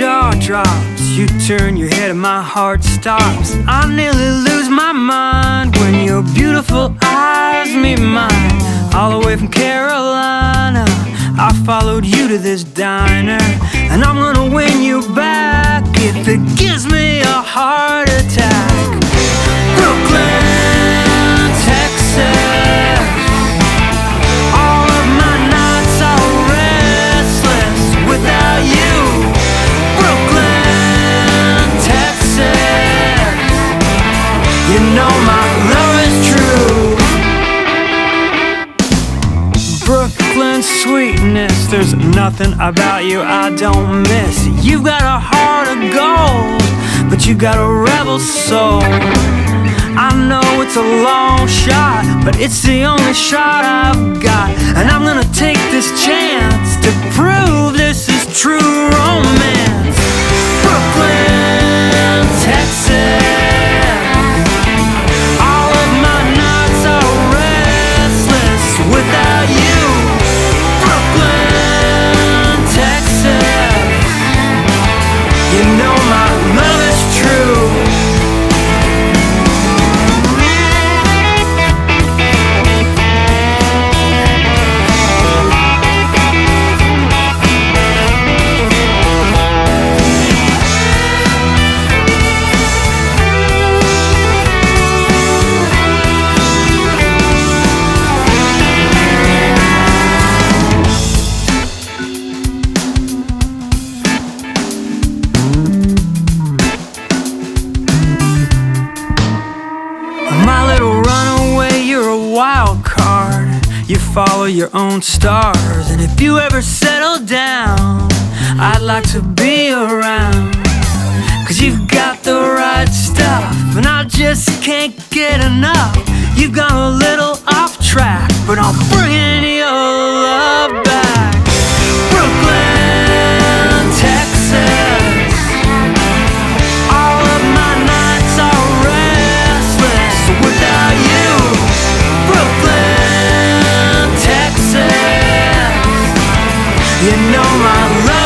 jaw drops. You turn your head and my heart stops. I nearly lose my mind when your beautiful eyes meet mine. All the way from Carolina, I followed you to this diner. And I'm gonna win you back if it gives You know my love is true. Brooklyn sweetness, there's nothing about you I don't miss. You've got a heart of gold, but you got a rebel soul. I know it's a long shot, but it's the only shot I've got. And I'm gonna take this chance to follow your own stars. And if you ever settle down, I'd like to be around. Cause you've got the right stuff, and I just can't get enough. You've gone a little off You know my love